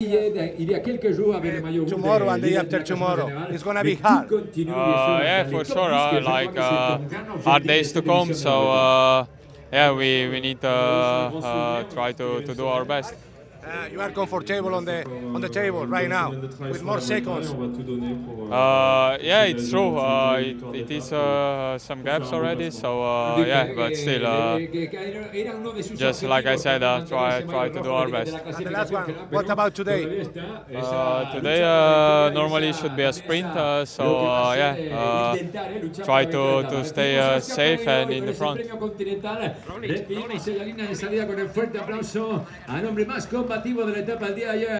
Il y a quelques jours avec le maillot tomorrow and the day after tomorrow. It's gonna be hard. Uh, yeah, for sure. Uh, like uh, hard days to come. So uh, yeah, we, we need to uh, try to, to do our best. Uh, you are comfortable on the on the table right now with more seconds. Uh, yeah, it's true. Uh, it, it is uh, some gaps already. So uh, yeah, but still, uh, just like I said, uh, try try to do our best. And the last one. What about today? Uh, today uh, normally should be a sprint. Uh, so uh, yeah, uh, try to, to stay uh, safe and in the front. compatible de la etapa del día de ayer.